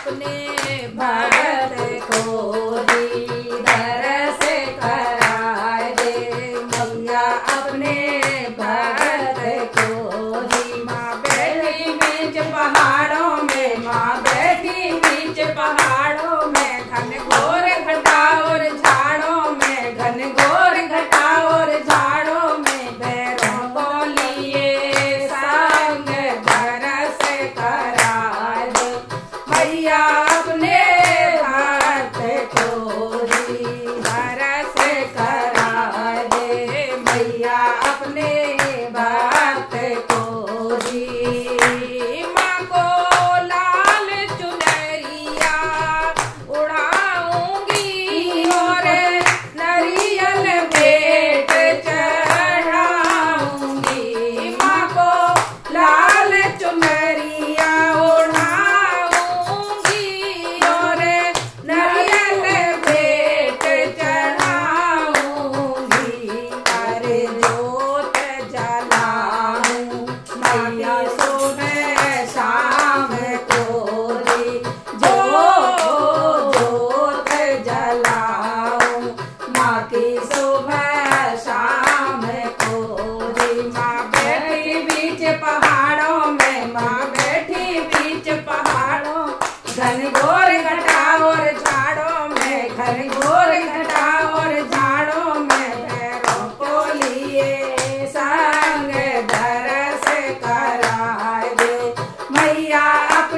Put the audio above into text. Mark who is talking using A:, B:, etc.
A: happening. मैया अपने की Maria